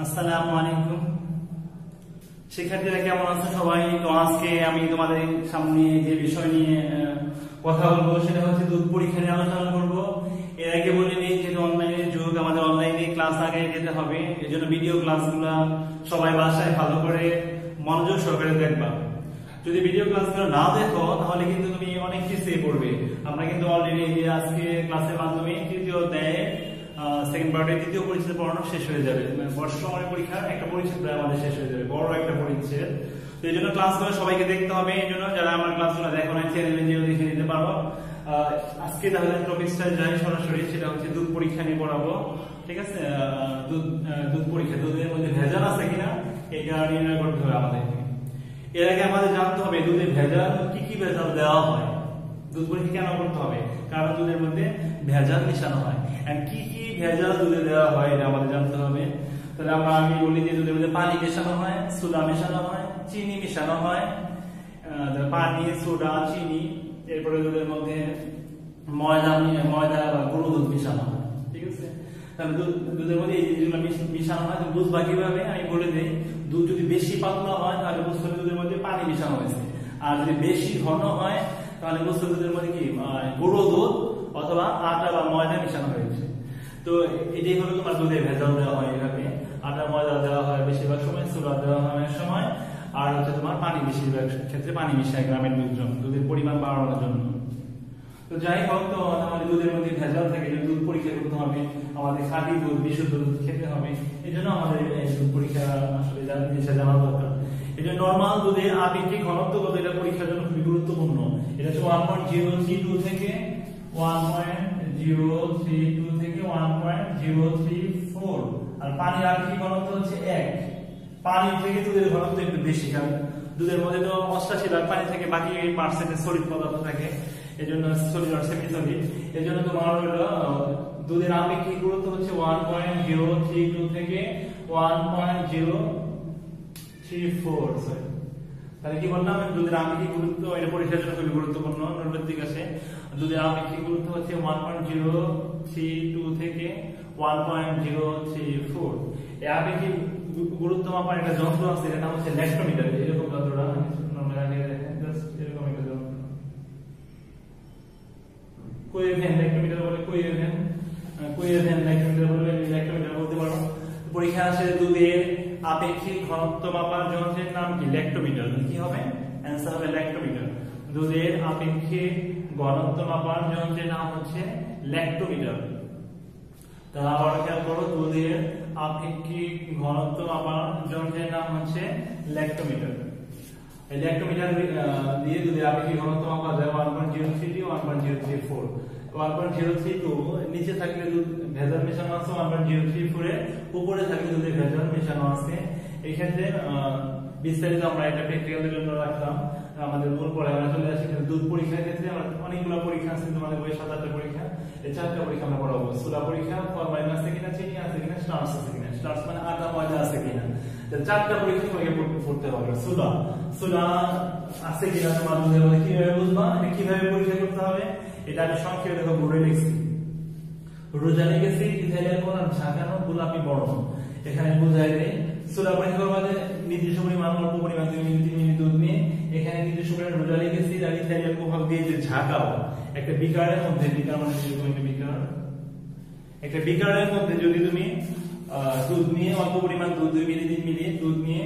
আসসালামু আলাইকুম। শিক্ষার্থীরা কেমন আছো? সবাই তো আজকে আমি তোমাদের সামনে যে বিষয় নিয়ে কথা বলব সেটা হচ্ছে দুধ পরীক্ষা নিয়ে আলোচনা করব। এর আগে বলে নিই যে অনলাইনের যুগ, আমাদের অনলাইনে ক্লাস আগে যেতে হবে এই জন্য ভিডিও ক্লাসগুলো সবাই বাসায় ভালো করে মনোযোগ সহকারে দেখবা। যদি ভিডিও ক্লাসগুলো না দেখো, তাহলে কিন্তু তুমি অনেক কিছুই পড়বে। আমরা কিন্তু অলরেডি আজকে ক্লাসের মাধ্যমে তৃতীয় অধ্যায়ে সেকেন্ড পার্টের দ্বিতীয় পরিচ্ছেদ পড়ানো শেষ হয়ে যাবে। মানে বর্ষসমানের পরীক্ষার একটা পরিচ্ছেদ প্রায় আমাদের শেষ হয়ে যাবে। বড় একটা পরিচ্ছেদ তো এই জন্য ক্লাসগুলো সবাইকে দেখতে হবে। এই জন্য যারা আমার ক্লাসগুলো দেখো না চ্যানেলে যেও দেখে নিতে পারো। আজকে তাহলে টপিকসটা যাই সরাসরি, সেটা হচ্ছে দুধ পরীক্ষা নিয়ে পড়াবো। ঠিক আছে? দুধ দুধ পরীক্ষা। দুধের মধ্যে ভেজাল আছে কিনা এটা নির্ণয় করতে হবে আমাদের এর আগে আমাদের জানতে হবে, দুধে ভেজাল, কি কি ভেজাল দেওয়া হয়? দুধ পরীক্ষা কেন করতে হবে? কারণ দুধের মধ্যে ভেজাল মিশানো হয়। কি কি ভেজাল দুধে দেওয়া হয় এটা আমাদের জানতে হবে। তাহলে আমরা আগে বলি যে দুধের মধ্যে পানি মেশানো হয়, সোডা মেশানো হয়, চিনি মেশানো হয়। পানি, সোডা, চিনি, এরপরে দুধের মধ্যে ময়দা ময়দা বা গরু দুধ মেশানো হয়, ঠিক আছে? দুধের মধ্যে এই জিনিসগুলো মিশ- মিশানো হয়। তো বুঝবা কীভাবে? আমি বলে দিই, দুধ যদি বেশি পাতলা হয়, তাহলে হবে দুধের মধ্যে পানি মেশানো হয়েছে। আর যদি বেশি ঘন হয়, তাহলে বুঝতে দুধের মধ্যে কি? গুঁড়ো দুধ অথবা আটা বা ময়দা মেশানো হয়েছে। তো এটাই হলো তোমার দুধে ভেজাল দেওয়া হয় এভাবে। আটা ময়দা দেওয়া হয় বেশিরভাগ সময় সুগার দেওয়া হয় সময়। আর হচ্ছে তোমার পানি বেশিরভাগ ক্ষেত্রে পানি মিশায় গ্রামের দুধ দুধের পরিমাণ বাড়ানোর জন্য। তো যাই হোক, তো আমাদের দুধের মধ্যে ভেজাল থাকে যে দুধ পরীক্ষা করতে হবে। আমাদের খাঁটি দুধ, বিশুদ্ধ দুধ খেতে হবে। এই জন্য আমাদের দুধ পরীক্ষা আসলে জানা জিনিসটা জানা দরকার। এই জন্য নর্মাল দুধের আপেক্ষিক ঘনত্ব কত, এটা পরীক্ষার জন্য খুবই গুরুত্বপূর্ণ। এটা হচ্ছে one point zero three two থেকে one point zero three two থেকে one point zero three four আর পানির আপেক্ষিক ঘনত্ব হচ্ছে এক। পানির থেকে দুধের ঘনত্ব একটু বেশি, কারণ দুধের মধ্যে তো অষ্টাশি ভাগ পানি থেকে বাকি পার্সেন্টেজ সলিড পদার্থ থাকে এই জন্য সলিড আর সেমি সলিড এই জন্য তোমার হলো দুধের আপেক্ষিক গুরুত্ব হচ্ছে one point zero three two থেকে one point zero three four sorry তাহলে কি বললাম? দুধের আপেক্ষিক গুরুত্ব, এটা পরীক্ষার খুবই গুরুত্বপূর্ণ নৈর্ব্যক্তিক আছে। দুধের আপেক্ষিক গুরুত্ব হচ্ছে one point zero three two থেকে one point zero three four এই গুরুত্ব মাপার একটা যন্ত্র আছে নাম হচ্ছে ল্যাক্টোমিটার এরকম যন্ত্রটা এরকম একটা যন্ত্র। কোয়েভেন ল্যাক্টোমিটার বলে কোয়েভেন কোয়েভেন ল্যাক্টোমিটার বলে ল্যাক্টোমিটার বলতে পারো পরীক্ষা আসে দুধের আপেক্ষিক ঘনত্ব মাপার যন্ত্রের নাম কি? ল্যাক্টোমিটার কি হবে? অ্যান্সার হবে ল্যাক্টোমিটার দুধের আপেক্ষিক ঘনত্ব মাপার যন্ত্রের নাম হচ্ছে ল্যাক্টোমিটার তাহলে আবার খেয়াল করো, দুধের আপেক্ষিক ঘনত্ব মাপার যন্ত্রের নাম হচ্ছে ল্যাক্টোমিটার এই ল্যাক্টোমিটার দিয়ে দুধের আপেক্ষিক ঘনত্ব মাপা যায় one point zero three one point zero three four one point zero three two নিচে থাকলে ভেজাল মেশানো আছে ওয়ান পয়েন্ট জিরো থ্রি ফোরে উপরে থাকলে দুধে ভেজাল মেশানো আছে। এই ক্ষেত্রে বিস্তারিত আমরা এটা প্র্যাকটিক্যালের জন্য রাখলাম, আমাদের মূল আমরা চলে আসি। দুধ পরীক্ষার ক্ষেত্রে আমরা অনেকগুলো পরীক্ষা আছে তোমাদের বই সাত আটটা পরীক্ষা। এই চারটা পরীক্ষা আমরা পড়াবো। সুলা পরীক্ষা ফরমালিন আছে কিনা, চিনি আছে কিনা, স্টার্চ আছে কিনা। স্টার্চ মানে আটা ময়দা আছে কিনা। চারটা পরীক্ষা পড়তে হবে। সুলা সুলা আছে কিনা, তোমার কীভাবে বুঝবা? কীভাবে পরীক্ষা করতে হবে? এটা আমি সংক্ষেপে দেখো বোর্ডে লিখছি ইথাইলের কোন ঝাঁকানো গোলাপি বর্ণ। এখানে সোলা পরীক্ষা করবার নির্দিষ্ট পরিমাণ, অল্প পরিমাণ দুই মিনিট, তিন মিনিট দুধ নিয়ে এখানে নির্দিষ্ট পরিমাণ গেছি আর ইথাইলের প্রভাব দিয়ে যে ঝাঁকাও, একটা বিকারের মধ্যে, বিকার মানে বিকার, একটা বিকারের মধ্যে যদি তুমি দুধ নিয়ে অল্প পরিমাণ দুধ, দুই মিলি তিন দুধ নিয়ে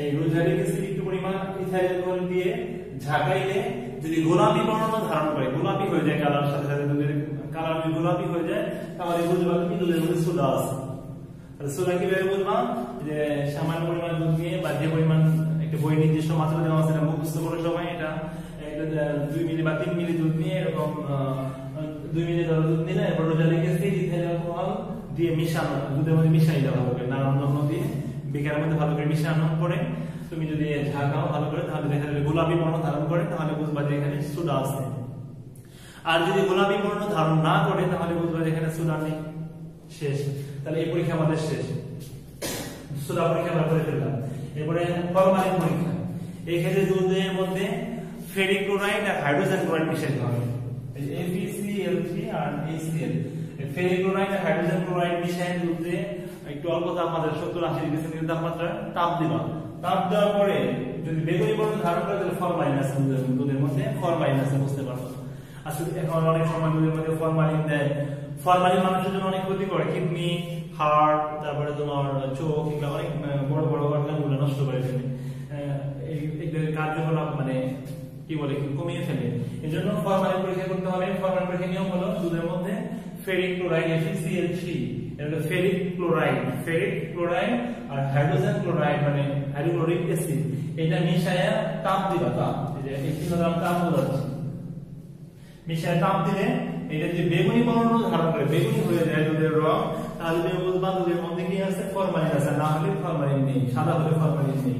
এই রোজারি গেছে একটু পরিমাণ ইথাইল দিয়ে ঝাঁকাইলে যদি গোলাপি বর্ণ ধারণ করে, গোলাপি হয়ে যায় কালার সাথে সাথে দুধের কালার যদি গোলাপি হয়ে যায়, তাহলে বুঝবা তুমি দুধের মধ্যে সোডা আছে। তাহলে সোডা কীভাবে বুঝবা? যে সামান্য পরিমাণ দুধ নিয়ে বা যে পরিমাণ একটা বই নির্দিষ্ট মাত্রা দেওয়া আছে, এটা মুখস্থ করে সময় এটা দুই মিলি বা তিন মিলি দুধ নিয়ে এরকম দুই মিলি ধরো দুধ নিলে, এরপর রোজা লেগেছে ইথাইল অ্যালকোহল দিয়ে মিশানো, দুধের মধ্যে মিশাই দেওয়া হবে। নানান দিয়ে বিকারের মধ্যে ভালো করে মিশানোর পরে তুমি যদি ঝাঁকাও ভালো করে, তাহলে দেখা যাবে গোলাপি বর্ণ ধারণ করে, তাহলে বুঝবা যে এখানে সোডা আছে। আর যদি গোলাপি বর্ণ ধারণ না করে, তাহলে বুঝবা যে এখানে সোডা নেই। শেষ। তাহলে এই পরীক্ষা আমাদের শেষ। সোডা পরীক্ষা আমরা করে ফেললাম। এরপরে ফরমালিন পরীক্ষা। এই ক্ষেত্রে দুধের মধ্যে ফেরিক ক্লোরাইড আর হাইড্রোজেন ক্লোরাইড মিশাইতে হবে। FeCl3 আর HCl ফেরিক ক্লোরাইড আর হাইড্রোজেন ক্লোরাইড মিশাই দুধে একটু অল্প তাপমাত্রা সত্তর আশি ডিগ্রি সেন্টিগ্রেড তাপমাত্রা তাপ দিবা। তাপ দেওয়ার পরে যদি বেগুনি বর্ণ ধারণ করে, তাহলে ফরমালিন আছে দুধের মধ্যে ফরমালিন আছে বুঝতে পারব আসলে এখন অনেক সময় দুধের মধ্যে ফরমালিন দেয়। ফরমালিন মানুষের জন্য অনেক ক্ষতি করে। কিডনি হার্ট তারপরে তোমার চোখ কিংবা অনেক বড় বড় অর্গানগুলো নষ্ট করে ফেলে। এই কার্যকলাপ মানে কি বলে কমিয়ে ফেলে। এই জন্য ফরমালিন পরীক্ষা করতে হবে। ফরমালিন পরীক্ষা নিয়ম হলো দুধের মধ্যে ফেরিক ক্লোরাইড FeCl3 এটা হলো ফেরিক ক্লোরাইড ফেরিক ক্লোরাইড আর হাইড্রোজেন ক্লোরাইড মানে হাইড্রোক্লোরিক অ্যাসিড এটা মিশায়া তাপ দিবা, তাপ যে এই তিন তাপ বোঝাচ্ছে মিশায় তাপ দিলে এটা যে বেগুনি বর্ণ ধারণ করে, বেগুনি হয়ে যায় দুধের রং তাহলে বুঝবা দুধের মধ্যে কি আছে? ফরমালিন আছে, না হলে ফরমালিন নেই, সাদা হলে ফরমালিন নেই।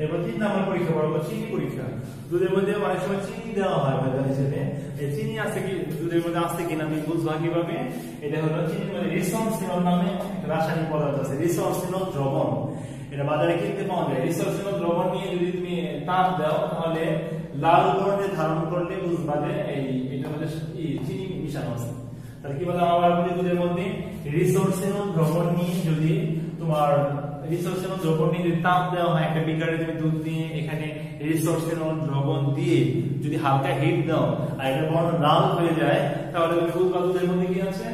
এরপর তিন নম্বর পরীক্ষা বলব চিনি পরীক্ষা। দুধের মধ্যে অনেক সময় চিনি দেওয়া হয় ভেজাল হিসেবে। চিনি আছে কি, দুধের মধ্যে আছে কিনা তুমি বুঝবা কীভাবে? এটা হলো চিনির মধ্যে রিসোর্সিনল নামে রাসায়নিক পদার্থ আছে রিসোর্সিনল দ্রবণ। এটা বাজারে কিনতে পাওয়া যায়। রিসোর্সিনল দ্রবণ নিয়ে যদি তুমি তাপ দাও, তাহলে লাল বর্ণে ধারণ করলে বুঝবা যে এই এটার মধ্যে চিনি মিশানো আছে। তাহলে কি বলে আমার দুধের মধ্যে? রিসোর্সিনল দ্রবণ নিয়ে যদি তোমার রিসোর্সিনল দ্রবণ নিয়ে যদি তাপ দেওয়া হয়, একটা বিকারে তুমি দুধ দিয়ে এখানে রিসোর্সিনল দ্রবণ দিয়ে যদি হালকা হিট দাও, আর এটা বর্ণ লাল হয়ে যায়, তাহলে তুমি বুঝবা দুধের মধ্যে কি আছে?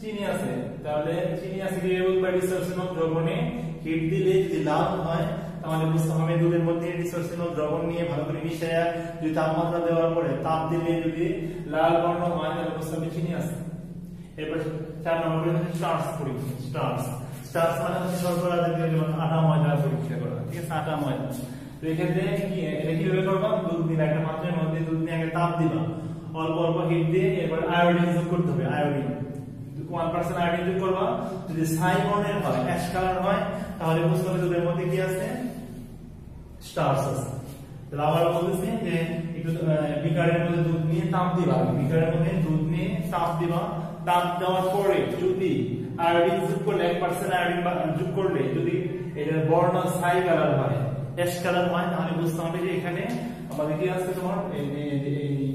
চিনি আছে। তাহলে চিনি আছে কি? বুঝবা রিসোর্সিনল দ্রবণে হিট দিলে যদি লাল হয়, তাহলে বুঝতে হবে দুধের মধ্যে দ্রবণ নিয়ে ভালো করে মিশায়া যদি তাপমাত্রা দেওয়ার পরে তাপ দিলে যদি লাল বর্ণ হয়, তাহলে বুঝতে হবে চিনি আছে এরপর চার স্টার্স পরীক্ষা স্টার্স স্টার্স মানে হচ্ছে শর্করা জাতীয় যেমন আটা ময়দা পরীক্ষা করা, ঠিক আছে? আটা ময়দা। তো এক্ষেত্রে কি, এটা কীভাবে করবা? দুধ একটা মধ্যে দুধ নিয়ে আগে তাপ দিবা। অল্প অল্প হিট দিয়ে এরপর আয়োডিন যোগ করতে হবে আয়োডিন আয়োডিন যোগ করবা, যদি বর্ণের হয় অ্যাশ কালার হয় তাহলে বুঝতে হবে দুধের মধ্যে কি আছে? স্টার্স আছে। তাহলে আবার বলতেছি যে একটু বিকারের মধ্যে দুধ নিয়ে তাপ দিবা। বিকারের মধ্যে দুধ নিয়ে তাপ দিবা। তাপ দেওয়ার পরে যদি আয়োডিন যোগ করলে, এক পার্সেন্ট আয়োডিন যোগ করলে যদি এটার বর্ণ ছাই কালার হয় অ্যাশ কালার হয়, তাহলে বুঝতে হবে যে এখানে আমাদের কি আছে তোমার?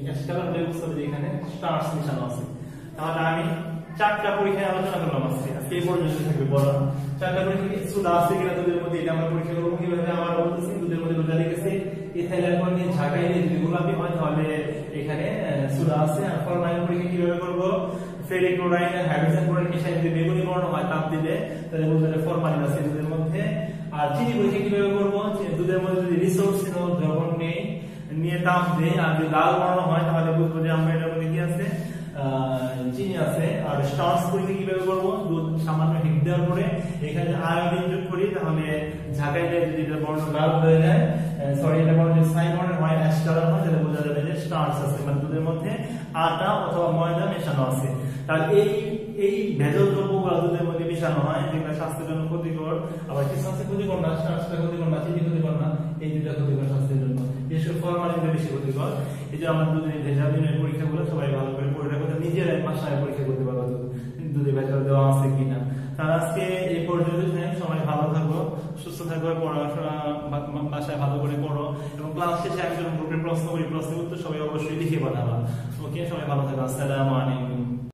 অ্যাশ কালার হলে বুঝতে হবে যে এখানে স্টার্স মিশানো আছে। তাহলে আমি চারটা পরীক্ষায় আলোচনা করলাম আজকে। আজকে এই পর্যন্ত থাকবে, বলা। চারটা পরীক্ষা সুদা আছে কিনা দুধের মধ্যে? এটা আমরা পরীক্ষা করব কীভাবে? আমার বলতেছি দুধের মধ্যে রোজা রেখেছি অ্যালকোহল নিয়ে ঝাঁকাই দিয়ে যদি গোলাপি হয় তাহলে এখানে সুদা আছে। আর ফরমালিন পরীক্ষা কীভাবে করব? ফেরিক ক্লোরাইড হাইড্রোজেন ক্লোরাইড মিশাই যদি বেগুনি বর্ণ হয়? তাপ দিলে তাহলে বুঝবে যে ফরমালিন আছে দুধের মধ্যে। আর চিনি পরীক্ষা কীভাবে করব? দুধের মধ্যে যদি রিসোর্স দ্রবণ নেই, নিয়ে তাপ দেয়, আর যদি লাল বর্ণ হয়, তাহলে বুঝব যে আমরা এটার মধ্যে কি আছে? আছে, আর পরীক্ষা কীভাবে করব দুধ সামান্য হিট দেওয়ার পরে এখানে আয়োডিন যোগ করি, তাহলে ঝাঁকাই দিয়ে যদি এটা বর্ণ হয়ে যায় সরি এটা বর্ণ হয় অ্যাশ কালার হয়, তাহলে বোঝা যাবে যে স্টার্চ আছে। মানে দুধের মধ্যে আটা অথবা ময়দা মেশানো আছে। এই এই দুধের মধ্যে মেশানো হয় স্বাস্থ্যের জন্য ক্ষতিকর, আবার কিছু আছে ক্ষতিকর না? ক্ষতিকর না চিনি ক্ষতিকর না, এই দুটা ক্ষতিকর স্বাস্থ্যের জন্য। বিশেষ করে ফরমালিনটা বেশি ক্ষতিকর। এই যে আমার দুধের ভেজাল দিনের পরীক্ষাগুলো সবাই ভালো করে বাসায় পরীক্ষা করতে পারব দুধ ভেজাল দেওয়া আছে কিনা। তার আজকে এই পর্যন্ত সবাই ভালো থাকো, সুস্থ থাকো, পড়াশোনা বাসায় ভালো করে পড়ো এবং ক্লাস শেষে একজন গ্রুপে প্রশ্ন করি, প্রশ্নের উত্তর সবাই অবশ্যই লিখে পাঠাবা। ওকে সবাই ভালো থাকো, আসসালামু আলাইকুম।